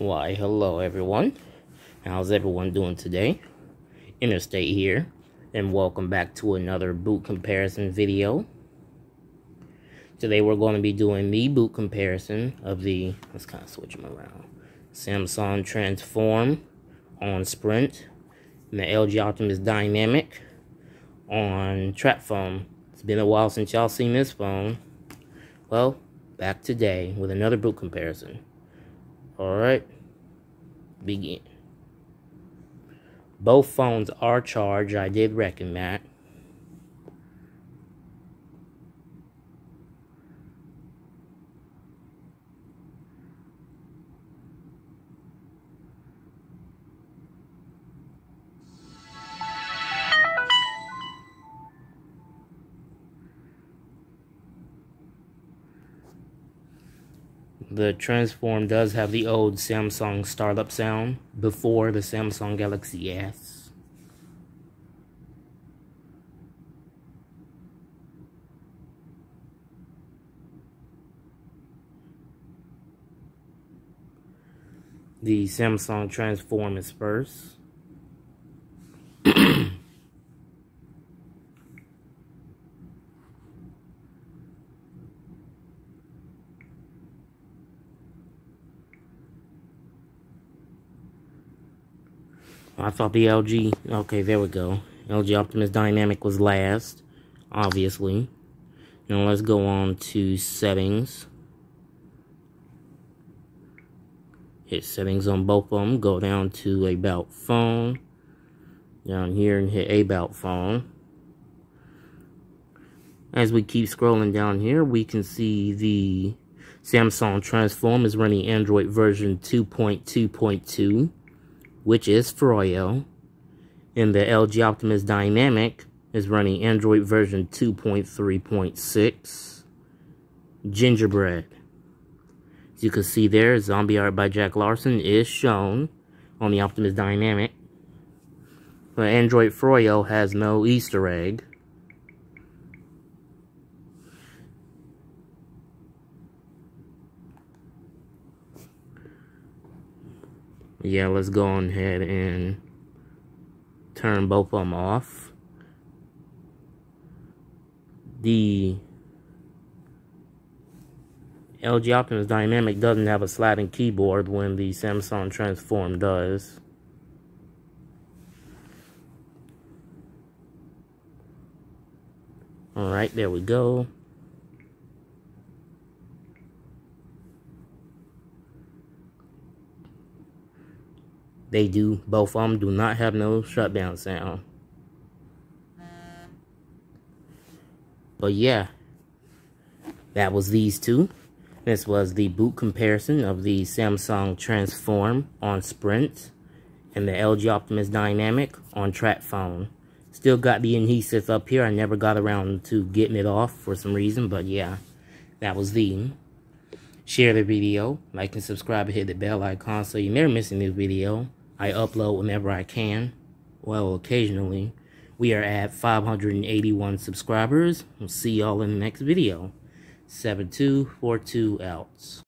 Why, hello everyone. How's everyone doing today? Interstate here, and welcome back to another boot comparison video. Today we're going to be doing the boot comparison of the, let's kind of switch them around, Samsung Transform on Sprint, and the LG Optimus Dynamic on TracFone. It's been a while since y'all seen this phone. Well, back today with another boot comparison. Alright, begin. Both phones are charged, I did reckon that. The Transform does have the old Samsung startup sound before the Samsung Galaxy S. The Samsung Transform is first. I thought the LG, okay, there we go. LG Optimus Dynamic was last, obviously. Now let's go on to settings. Hit settings on both of them. Go down to about phone. Down here and hit about phone. As we keep scrolling down here, we can see the Samsung Transform is running Android version 2.2.2 which is Froyo, and the LG Optimus Dynamic is running Android version 2.3.6. Gingerbread. As you can see there, Zombie Art by Jack Larson is shown on the Optimus Dynamic. But Android Froyo has no Easter egg. Yeah, let's go on ahead and turn both of them off. The LG Optimus Dynamic doesn't have a sliding keyboard when the Samsung Transform does. Alright, there we go. They do, both of them do not have no shutdown sound. But yeah, that was these two. This was the boot comparison of the Samsung Transform on Sprint and the LG Optimus Dynamic on TracFone. Still got the adhesive up here. I never got around to getting it off for some reason, but yeah, that was the. Share the video, like and subscribe, and hit the bell icon so you never miss a new video. I upload whenever I can. Well, occasionally. We are at 581 subscribers. We'll see y'all in the next video. 7242 outs.